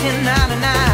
1999.